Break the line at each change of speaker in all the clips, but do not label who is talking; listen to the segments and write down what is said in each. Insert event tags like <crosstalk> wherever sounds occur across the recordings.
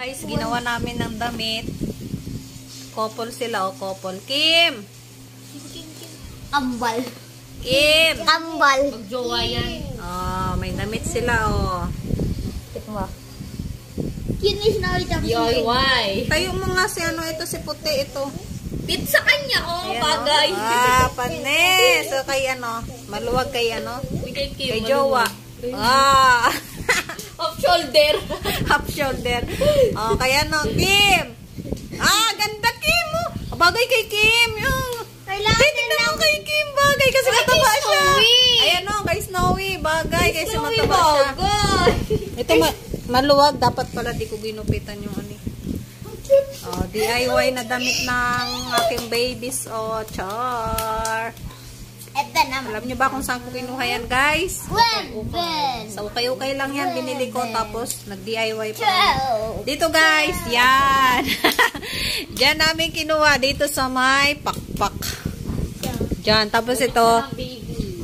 Guys, ginawa namin ng damit. Couple sila o couple. Kim!
Ambal.
Kim!
Ambal.
Magjowa yan.
Oh, may damit sila oh.
Tignan mo. Kinis na ulit ako.
DIY.
Tayo mo nga si ano ito, si puti ito.
Fit sa kanya, oh,
Ayan,
bagay.
oh. Ah, panis. So, kay ano, maluwag kay ano,
kay
Jowa. Ah! <laughs>
Shoulder. <laughs>
Half shoulder. Oh, kaya no, Kim. Ah, ganda Kim. Oh. Bagay kay Kim. Yung
Kailangan
Hindi na lang kay Kim bagay kasi
Ay,
mataba siya.
Snowy.
Ayan o, kay Snowy bagay kasi
Uy,
mataba siya.
bagay.
Ito ma maluwag dapat pala di ko ginupitan yung ano. eh. Oh, DIY na damit ng aking babies. Oh, char.
Ito naman.
Alam niyo ba kung saan ko kinuha yan, guys?
Wen, wen.
Sa ukay-ukay lang yan binili ko tapos nag-DIY pa.
Ciao.
Dito guys, yan. <laughs> Diyan namin kinuha dito sa may pakpak. Diyan, tapos ito,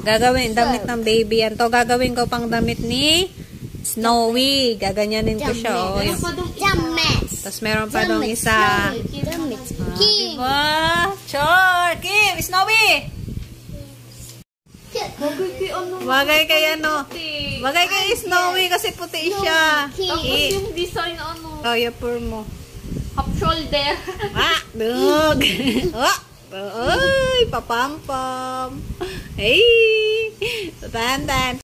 gagawin, damit ng baby yan. To gagawin ko pang damit ni Snowy. Gaganyanin ko siya. Oh, tapos meron pa dong isa.
Jammets.
Ah,
King.
diba? Chor! Kim! Snowy!
Bagay kay ano.
Bagay kay ano? Bagay kay Snowy kasi puti siya.
Tapos yung design ano.
Kaya pur mo.
Half shoulder.
Ah, dug. <laughs> oh, Ay, papampam. Hey, <laughs> tantan.